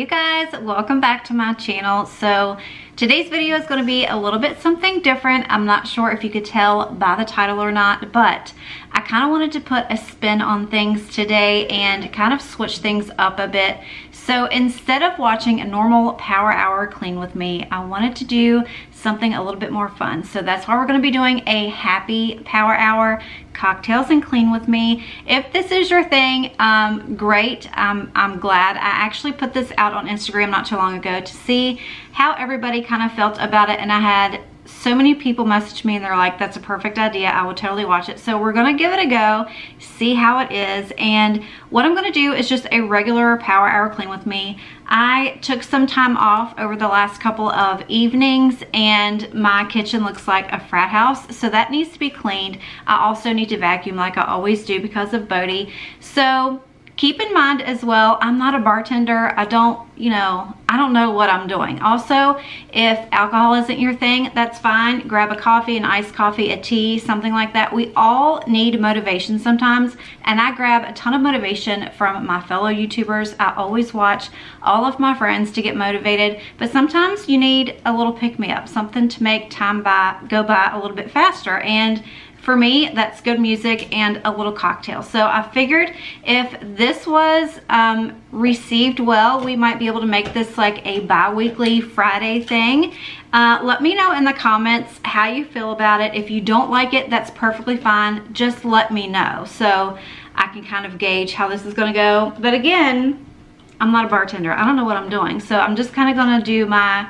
you guys welcome back to my channel. So today's video is going to be a little bit something different. I'm not sure if you could tell by the title or not but i kind of wanted to put a spin on things today and kind of switch things up a bit so instead of watching a normal power hour clean with me i wanted to do something a little bit more fun. So that's why we're gonna be doing a happy power hour cocktails and clean with me. If this is your thing, um, great. Um, I'm glad. I actually put this out on Instagram not too long ago to see how everybody kind of felt about it and I had so many people message me and they're like, that's a perfect idea. I will totally watch it. So we're gonna give it a go, see how it is. And what I'm gonna do is just a regular power hour clean with me. I took some time off over the last couple of evenings and my kitchen looks like a frat house. So that needs to be cleaned. I also need to vacuum like I always do because of Bodie. So keep in mind as well, I'm not a bartender. I don't, you know, I don't know what I'm doing. Also, if alcohol isn't your thing, that's fine. Grab a coffee, an iced coffee, a tea, something like that. We all need motivation sometimes, and I grab a ton of motivation from my fellow YouTubers. I always watch all of my friends to get motivated, but sometimes you need a little pick-me-up, something to make time by go by a little bit faster. And for me, that's good music and a little cocktail. So I figured if this was um, received well, we might be able to make this like a bi-weekly Friday thing. Uh, let me know in the comments how you feel about it. If you don't like it, that's perfectly fine. Just let me know so I can kind of gauge how this is gonna go. But again, I'm not a bartender. I don't know what I'm doing. So I'm just kind of gonna do my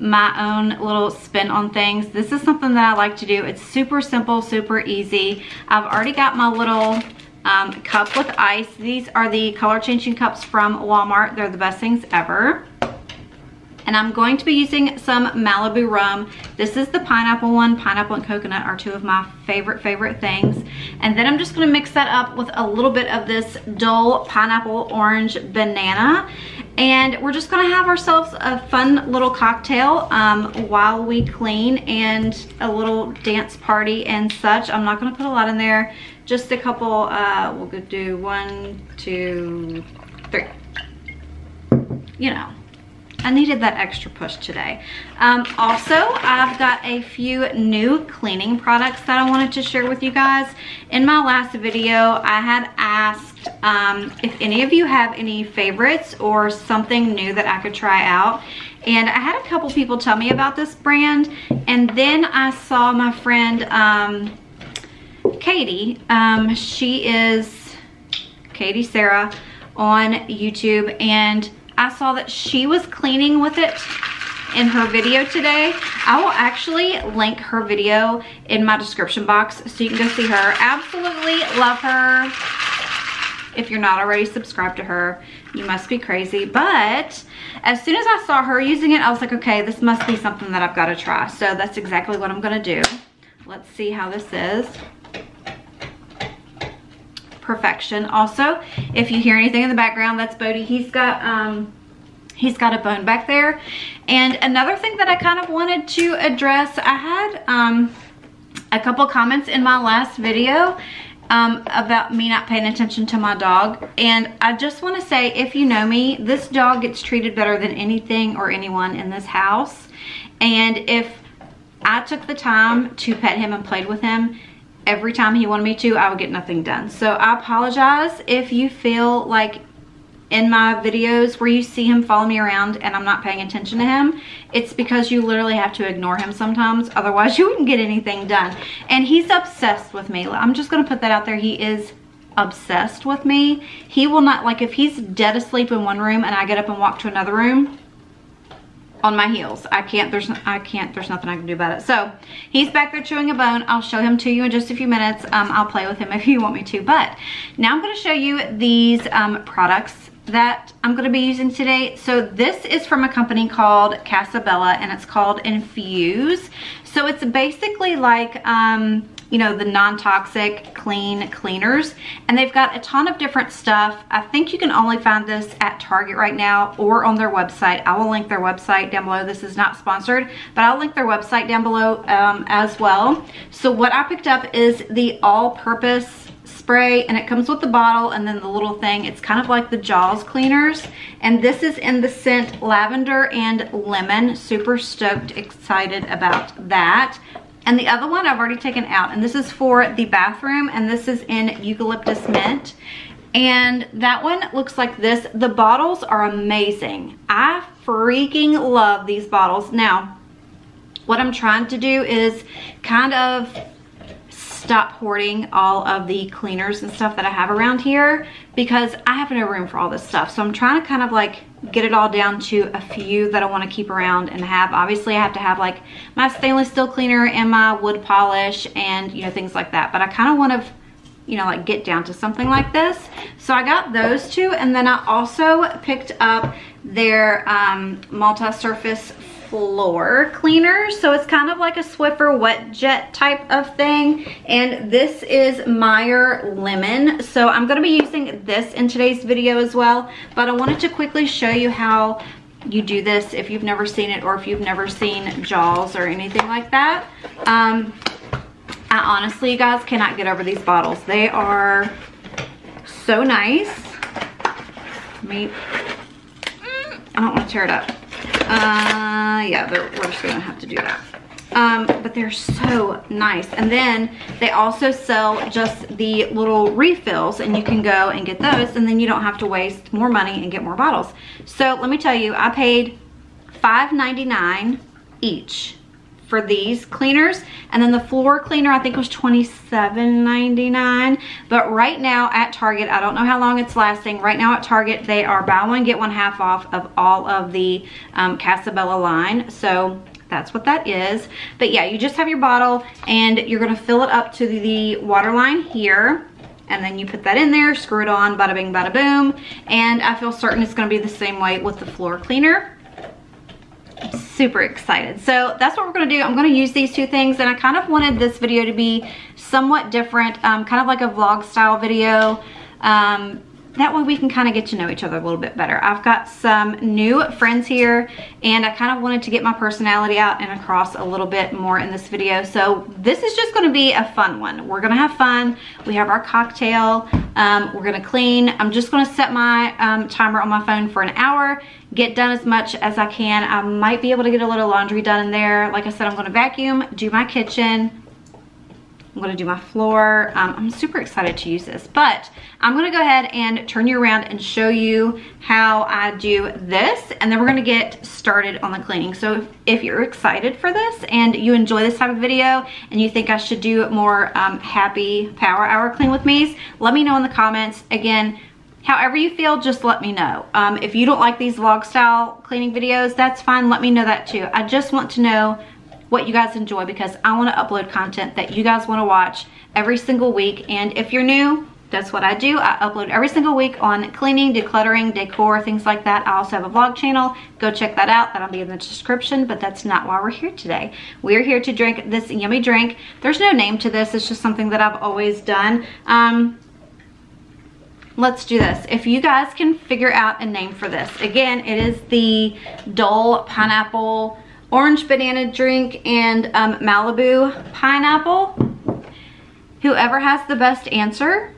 my own little spin on things. This is something that I like to do. It's super simple, super easy. I've already got my little um, cup with ice. These are the color changing cups from Walmart. They're the best things ever. And I'm going to be using some Malibu rum. This is the pineapple one. Pineapple and coconut are two of my favorite, favorite things. And then I'm just gonna mix that up with a little bit of this Dole pineapple orange banana. And we're just gonna have ourselves a fun little cocktail um, while we clean and a little dance party and such. I'm not gonna put a lot in there, just a couple, uh, we'll do one, two, three. You know, I needed that extra push today. Um, also, I've got a few new cleaning products that I wanted to share with you guys. In my last video, I had asked um, if any of you have any favorites or something new that I could try out. And I had a couple people tell me about this brand. And then I saw my friend um, Katie. Um, she is Katie Sarah on YouTube. And I saw that she was cleaning with it in her video today. I will actually link her video in my description box so you can go see her. Absolutely love her. If you're not already subscribed to her, you must be crazy. But as soon as I saw her using it, I was like, okay, this must be something that I've got to try. So that's exactly what I'm going to do. Let's see how this is perfection. Also, if you hear anything in the background, that's Bodie. He's got, um, he's got a bone back there. And another thing that I kind of wanted to address, I had um, a couple comments in my last video um, about me not paying attention to my dog. And I just want to say, if you know me, this dog gets treated better than anything or anyone in this house. And if I took the time to pet him and played with him, every time he wanted me to, I would get nothing done. So I apologize if you feel like in my videos where you see him follow me around and I'm not paying attention to him, it's because you literally have to ignore him sometimes. Otherwise, you wouldn't get anything done. And he's obsessed with me. I'm just going to put that out there. He is obsessed with me. He will not, like if he's dead asleep in one room and I get up and walk to another room, on my heels. I can't, there's, I can't, there's nothing I can do about it. So he's back there chewing a bone. I'll show him to you in just a few minutes. Um, I'll play with him if you want me to. But now I'm going to show you these um, products that I'm going to be using today. So this is from a company called Casabella and it's called Infuse. So it's basically like um, you know, the non-toxic clean cleaners. And they've got a ton of different stuff. I think you can only find this at Target right now or on their website. I will link their website down below. This is not sponsored, but I'll link their website down below um, as well. So what I picked up is the all-purpose spray and it comes with the bottle and then the little thing. It's kind of like the Jaws cleaners. And this is in the scent lavender and lemon. Super stoked, excited about that. And the other one I've already taken out and this is for the bathroom and this is in eucalyptus mint. And that one looks like this. The bottles are amazing. I freaking love these bottles. Now, what I'm trying to do is kind of stop hoarding all of the cleaners and stuff that I have around here because I have no room for all this stuff. So I'm trying to kind of like get it all down to a few that I want to keep around and have. Obviously, I have to have like my stainless steel cleaner and my wood polish and, you know, things like that. But I kind of want to, you know, like get down to something like this. So I got those two. And then I also picked up their um, multi-surface floor cleaner. So it's kind of like a Swiffer wet jet type of thing. And this is Meyer Lemon. So I'm gonna be using this in today's video as well. But I wanted to quickly show you how you do this if you've never seen it or if you've never seen Jaws or anything like that. Um, I honestly, you guys, cannot get over these bottles. They are so nice. Mean, I don't want to tear it up. Uh, yeah, we're just gonna have to do that. Um, but they're so nice. And then they also sell just the little refills and you can go and get those and then you don't have to waste more money and get more bottles. So let me tell you, I paid $5.99 each for these cleaners. And then the floor cleaner, I think was $27.99. But right now at Target, I don't know how long it's lasting. Right now at Target, they are buy one, get one half off of all of the um, Casabella line. So that's what that is. But yeah, you just have your bottle and you're gonna fill it up to the water line here and then you put that in there, screw it on, bada bing, bada boom. And I feel certain it's gonna be the same way with the floor cleaner super excited. So that's what we're gonna do. I'm gonna use these two things and I kind of wanted this video to be somewhat different, um, kind of like a vlog style video. Um, that way we can kind of get to know each other a little bit better. I've got some new friends here and I kind of wanted to get my personality out and across a little bit more in this video. So this is just gonna be a fun one. We're gonna have fun. We have our cocktail. Um, we're gonna clean. I'm just gonna set my um, timer on my phone for an hour, get done as much as I can. I might be able to get a little laundry done in there. Like I said, I'm gonna vacuum, do my kitchen, I'm gonna do my floor. Um, I'm super excited to use this, but I'm gonna go ahead and turn you around and show you how I do this, and then we're gonna get started on the cleaning. So if, if you're excited for this and you enjoy this type of video and you think I should do more um, happy power hour clean with me's, let me know in the comments. Again, however you feel, just let me know. Um, if you don't like these vlog style cleaning videos, that's fine. Let me know that too. I just want to know what you guys enjoy because I want to upload content that you guys want to watch every single week. And if you're new, that's what I do. I upload every single week on cleaning, decluttering, decor, things like that. I also have a vlog channel. Go check that out. That'll be in the description, but that's not why we're here today. We're here to drink this yummy drink. There's no name to this. It's just something that I've always done. Um, let's do this. If you guys can figure out a name for this. Again, it is the Dole Pineapple orange banana drink, and um, Malibu pineapple. Whoever has the best answer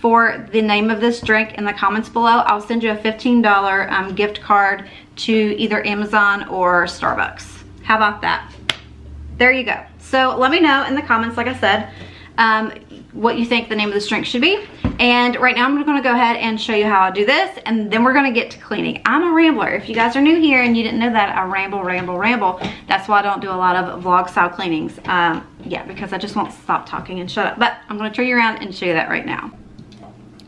for the name of this drink in the comments below, I'll send you a $15 um, gift card to either Amazon or Starbucks. How about that? There you go. So let me know in the comments, like I said, um, what you think the name of the drink should be. And right now I'm gonna go ahead and show you how I do this and then we're gonna get to cleaning. I'm a rambler. If you guys are new here and you didn't know that, I ramble, ramble, ramble. That's why I don't do a lot of vlog style cleanings. Um, yeah, because I just won't stop talking and shut up. But I'm gonna turn you around and show you that right now.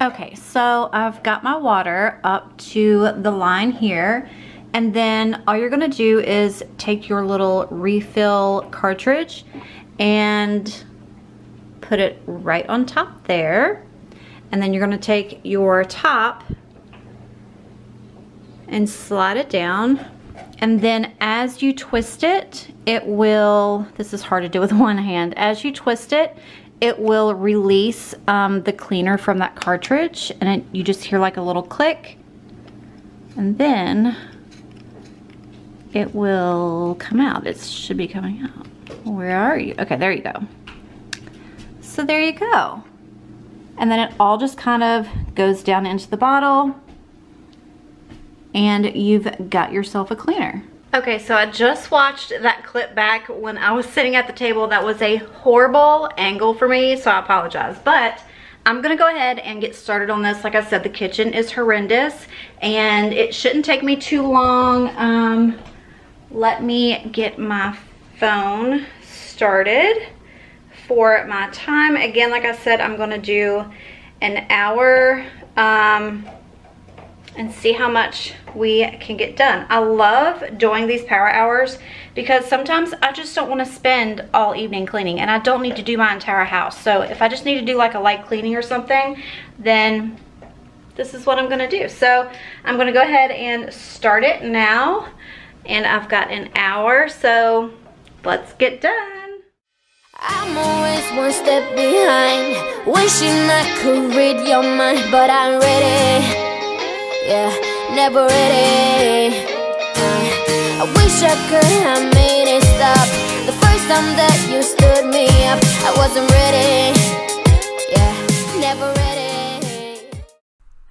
Okay, so I've got my water up to the line here. And then all you're gonna do is take your little refill cartridge and put it right on top there. And then you're gonna take your top and slide it down. And then as you twist it, it will, this is hard to do with one hand, as you twist it, it will release um, the cleaner from that cartridge and it, you just hear like a little click and then it will come out. It should be coming out. Where are you? Okay, there you go. So there you go. And then it all just kind of goes down into the bottle and you've got yourself a cleaner. Okay, so I just watched that clip back when I was sitting at the table. That was a horrible angle for me, so I apologize. But I'm gonna go ahead and get started on this. Like I said, the kitchen is horrendous and it shouldn't take me too long. Um, let me get my phone started for my time. Again, like I said, I'm gonna do an hour um, and see how much we can get done. I love doing these power hours because sometimes I just don't want to spend all evening cleaning and I don't need to do my entire house. So if I just need to do like a light cleaning or something, then this is what I'm gonna do. So I'm gonna go ahead and start it now and I've got an hour, so let's get done. I'm always one step behind. Wishing I could read your mind But I'm ready. Yeah, never ready. Uh, I wish I could have made it stop. The first time that you stood me up I wasn't ready. Yeah, never ready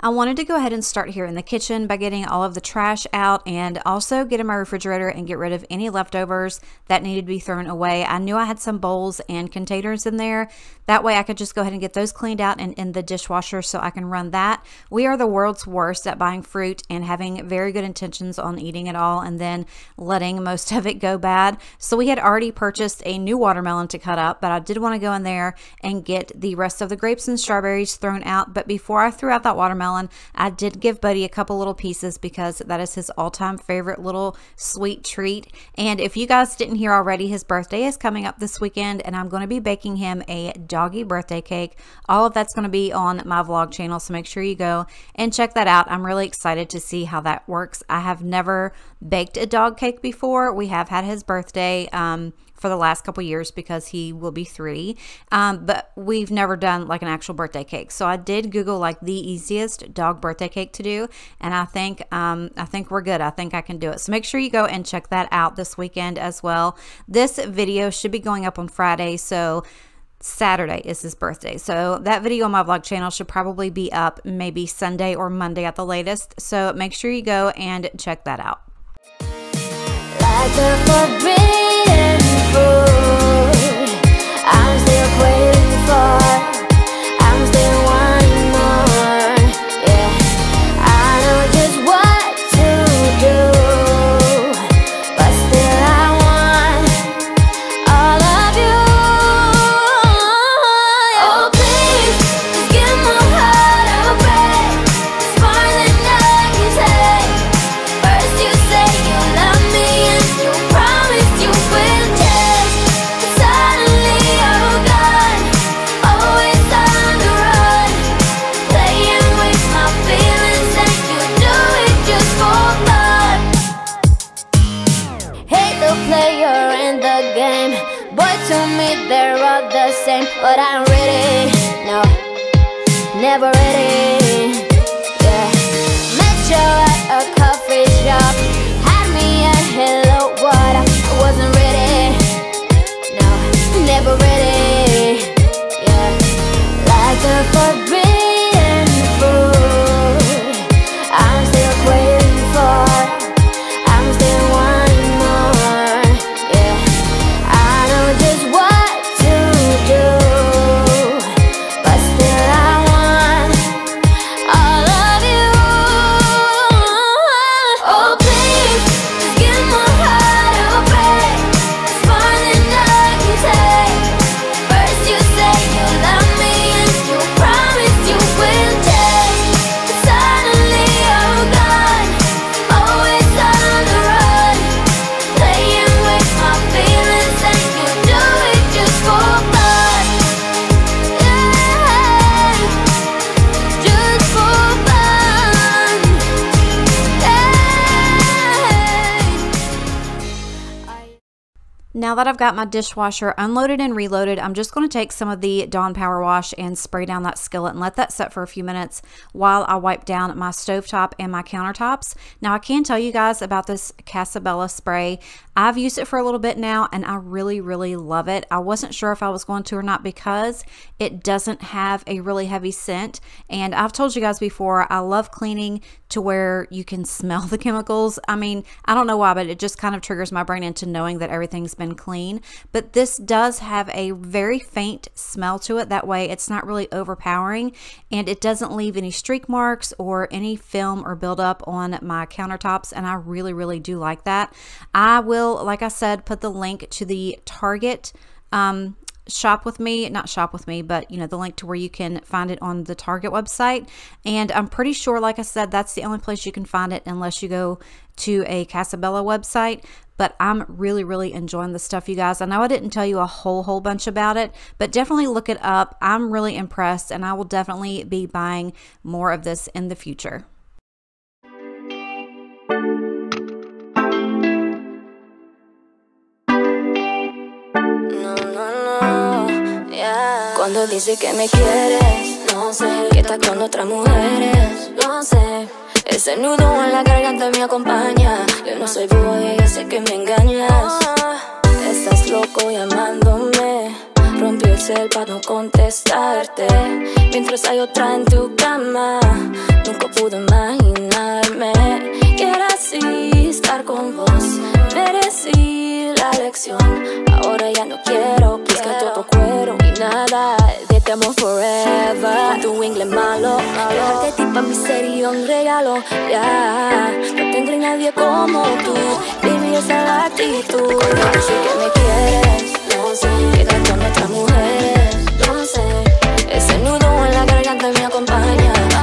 I wanted to go ahead and start here in the kitchen by getting all of the trash out and also get in my refrigerator and get rid of any leftovers that needed to be thrown away. I knew I had some bowls and containers in there. That way I could just go ahead and get those cleaned out and in the dishwasher so I can run that. We are the world's worst at buying fruit and having very good intentions on eating it all and then letting most of it go bad. So we had already purchased a new watermelon to cut up, but I did want to go in there and get the rest of the grapes and strawberries thrown out. But before I threw out that watermelon, watermelon. I did give Buddy a couple little pieces because that is his all-time favorite little sweet treat. And if you guys didn't hear already, his birthday is coming up this weekend and I'm going to be baking him a doggy birthday cake. All of that's going to be on my vlog channel, so make sure you go and check that out. I'm really excited to see how that works. I have never baked a dog cake before. We have had his birthday um, for the last couple years because he will be three. Um, but we've never done like an actual birthday cake. So I did Google like the easiest dog birthday cake to do, and I think um, I think we're good. I think I can do it. So make sure you go and check that out this weekend as well. This video should be going up on Friday, so. Saturday is his birthday. So that video on my vlog channel should probably be up maybe Sunday or Monday at the latest. So make sure you go and check that out. Like I'm still waiting for that I've got my dishwasher unloaded and reloaded, I'm just going to take some of the Dawn Power Wash and spray down that skillet and let that set for a few minutes while I wipe down my stovetop and my countertops. Now, I can tell you guys about this Casabella spray. I've used it for a little bit now and I really, really love it. I wasn't sure if I was going to or not because it doesn't have a really heavy scent. And I've told you guys before, I love cleaning to where you can smell the chemicals. I mean, I don't know why, but it just kind of triggers my brain into knowing that everything's been clean. But this does have a very faint smell to it. That way it's not really overpowering and it doesn't leave any streak marks or any film or buildup on my countertops. And I really, really do like that. I will like I said, put the link to the Target um, shop with me not shop with me but you know the link to where you can find it on the target website. And i'm pretty sure like i said that's the only place you can find it unless you go to a casabella website. But i'm really really enjoying the stuff you guys. I know i didn't tell you a whole whole bunch about it but definitely look it up. I'm really impressed and i will definitely be buying more of this in the future Cuando dice que me quieres, no sé. Que estás con otras mujeres, no sé. Ese nudo en la garganta me acompaña. Yo no soy boy, yo sé que me engañas. Estás loco llamándome. Rompió el cel para no contestarte. Mientras hay otra en tu cama, nunca pude imaginarme que era así estar con vos. Merecí la lección. Regalo Ya, no tendré nadie como tú Baby, esa actitud. Yo sé que me quieres, no sé Quedar con otras mujeres, no sé. Ese nudo en la garganta me acompaña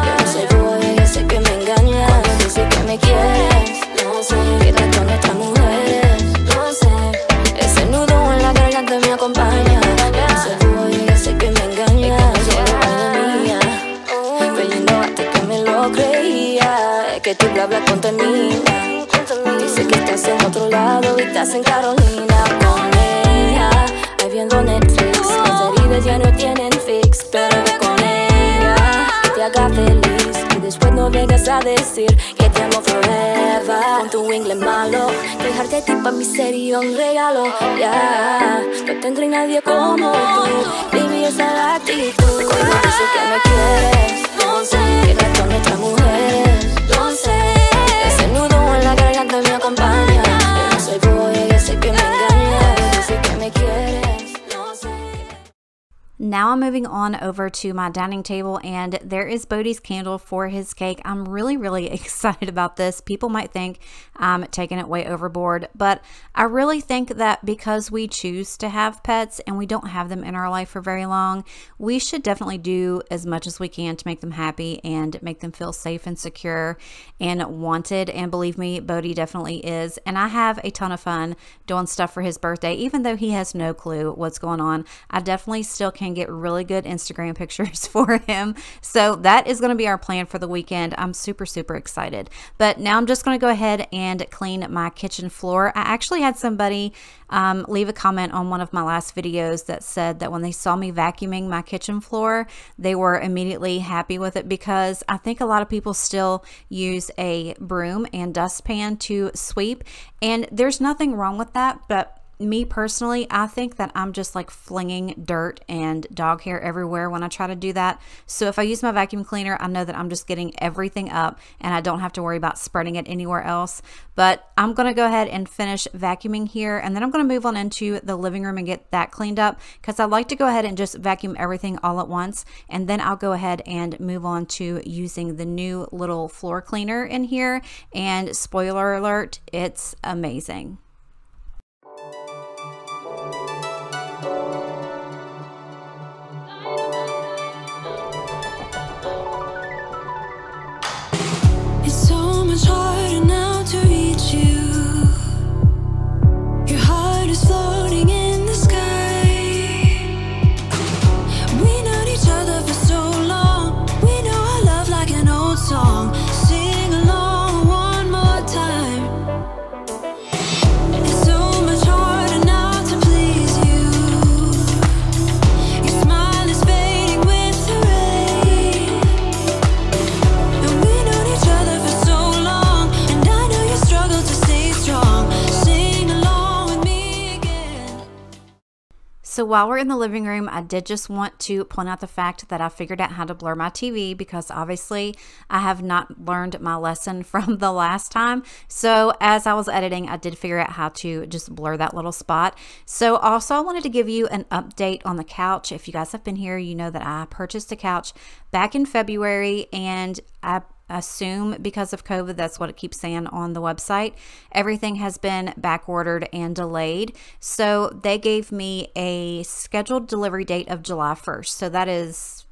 estás en Carolina con ella. Ahí viendo Netflix, las heridas ya no tienen fix, pero ve con ella que te haga feliz. Y después no vengas a decir que te amo forever. Con tu inglés malo, dejarte a ti pa' mi sería un regalo. Ya, no tendré nadie como tú. Baby, esa es la actitud. Cuando dice que me quieres, no sé, que con otra Now I'm moving on over to my dining table and there is Bodie's candle for his cake. I'm really, really excited about this. People might think I'm taking it way overboard, but I really think that because we choose to have pets and we don't have them in our life for very long, we should definitely do as much as we can to make them happy and make them feel safe and secure and wanted. And believe me, Bodie definitely is. And I have a ton of fun doing stuff for his birthday, even though he has no clue what's going on. I definitely still can get really good Instagram pictures for him. So that is going to be our plan for the weekend. I'm super, super excited. But now I'm just going to go ahead and clean my kitchen floor. I actually had somebody um, leave a comment on one of my last videos that said that when they saw me vacuuming my kitchen floor, they were immediately happy with it because I think a lot of people still use a broom and dustpan to sweep. And there's nothing wrong with that, but me personally, I think that I'm just like flinging dirt and dog hair everywhere when I try to do that. So if I use my vacuum cleaner, I know that I'm just getting everything up and I don't have to worry about spreading it anywhere else. But I'm going to go ahead and finish vacuuming here and then I'm going to move on into the living room and get that cleaned up because I like to go ahead and just vacuum everything all at once. And then I'll go ahead and move on to using the new little floor cleaner in here. And spoiler alert, it's amazing. While we're in the living room, I did just want to point out the fact that I figured out how to blur my TV because obviously I have not learned my lesson from the last time. So as I was editing, I did figure out how to just blur that little spot. So also I wanted to give you an update on the couch. If you guys have been here, you know that I purchased a couch back in February and I assume because of COVID, that's what it keeps saying on the website. Everything has been back ordered and delayed. So they gave me a scheduled delivery date of July 1st. So that is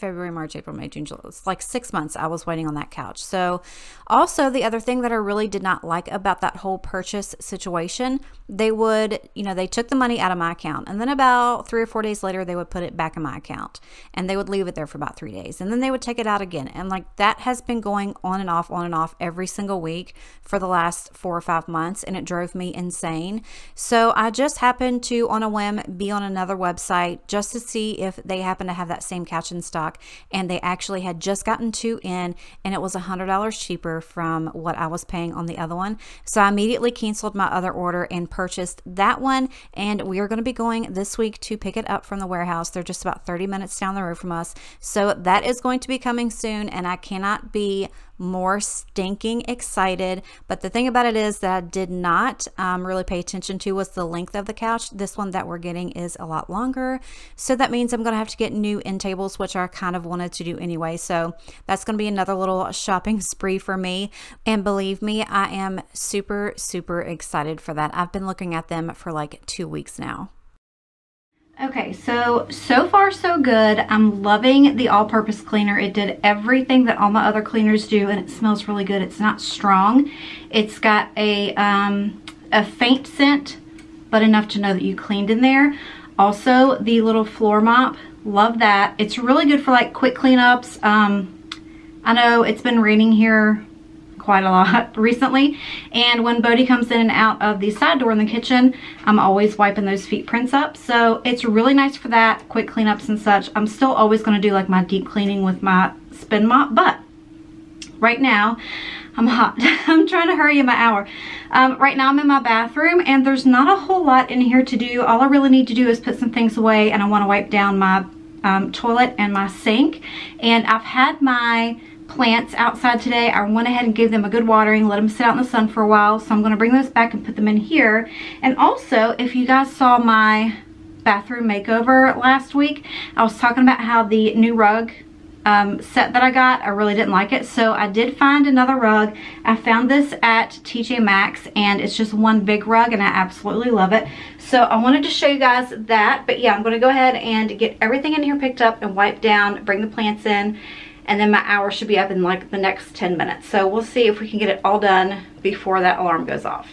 February, March, April, May, June, July. It's like six months I was waiting on that couch. So, also, the other thing that I really did not like about that whole purchase situation, they would, you know, they took the money out of my account. And then about three or four days later, they would put it back in my account. And they would leave it there for about three days. And then they would take it out again. And like that has been going on and off, on and off every single week for the last four or five months. And it drove me insane. So, I just happened to, on a whim, be on another website just to see if they happen to have that same couch in stock stock and they actually had just gotten two in and it was a $100 cheaper from what I was paying on the other one. So I immediately canceled my other order and purchased that one and we are going to be going this week to pick it up from the warehouse. They're just about 30 minutes down the road from us. So that is going to be coming soon and I cannot be more stinking excited. But the thing about it is that I did not um, really pay attention to was the length of the couch. This one that we're getting is a lot longer. So that means I'm going to have to get new end tables, which I kind of wanted to do anyway. So that's going to be another little shopping spree for me. And believe me, I am super, super excited for that. I've been looking at them for like two weeks now. Okay, so, so far so good. I'm loving the all-purpose cleaner. It did everything that all my other cleaners do and it smells really good. It's not strong. It's got a, um, a faint scent, but enough to know that you cleaned in there. Also, the little floor mop, love that. It's really good for like quick cleanups. Um, I know it's been raining here quite a lot recently. And when Bodie comes in and out of the side door in the kitchen, I'm always wiping those feet prints up. So it's really nice for that, quick cleanups and such. I'm still always gonna do like my deep cleaning with my spin mop, but right now, I'm hot. I'm trying to hurry in my hour. Um, right now I'm in my bathroom and there's not a whole lot in here to do. All I really need to do is put some things away and I wanna wipe down my um, toilet and my sink. And I've had my plants outside today. I went ahead and gave them a good watering, let them sit out in the sun for a while. So I'm going to bring those back and put them in here. And also, if you guys saw my bathroom makeover last week, I was talking about how the new rug um, set that I got, I really didn't like it. So I did find another rug. I found this at TJ Maxx and it's just one big rug and I absolutely love it. So I wanted to show you guys that. But yeah, I'm going to go ahead and get everything in here picked up and wiped down, bring the plants in and then my hour should be up in like the next 10 minutes. So we'll see if we can get it all done before that alarm goes off.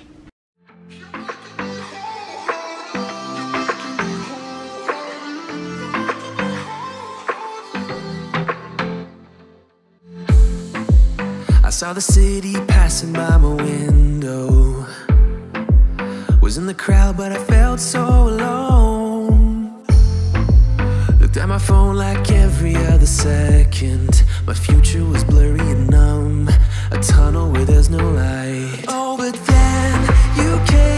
I saw the city passing by my window Was in the crowd but I felt so alone At my phone like every other second. My future was blurry and numb. A tunnel where there's no light. Oh, but then you came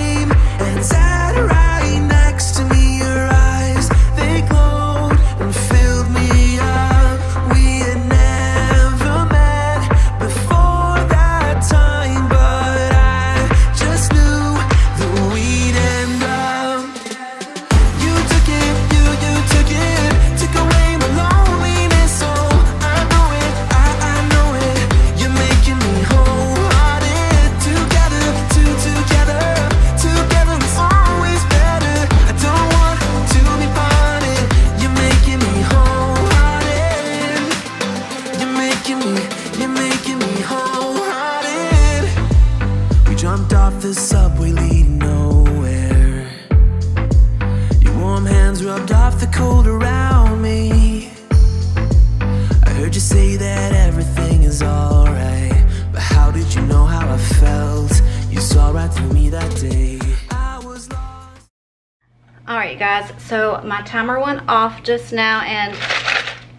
saw right through me that day All right, guys. So my timer went off just now and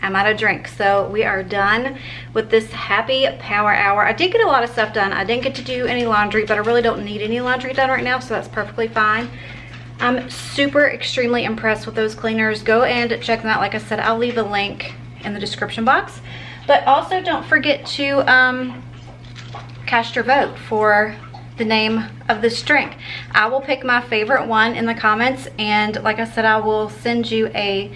I'm out of drink. So we are done with this happy power hour. I did get a lot of stuff done. I didn't get to do any laundry, but I really don't need any laundry done right now, so that's perfectly fine. I'm super extremely impressed with those cleaners. Go and check them out. Like I said, I'll leave a link in the description box. But also don't forget to um, cast your vote for the name of this drink. I will pick my favorite one in the comments and like I said, I will send you a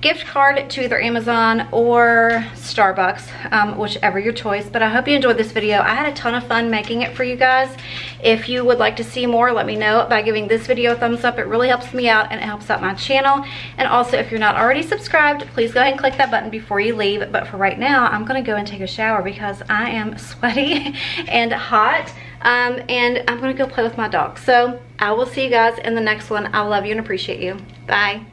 gift card to either Amazon or Starbucks, um, whichever your choice. But I hope you enjoyed this video. I had a ton of fun making it for you guys. If you would like to see more, let me know by giving this video a thumbs up. It really helps me out and it helps out my channel. And also, if you're not already subscribed, please go ahead and click that button before you leave. But for right now, I'm gonna go and take a shower because I am sweaty and hot. Um, and I'm gonna go play with my dog. So I will see you guys in the next one. I love you and appreciate you. Bye.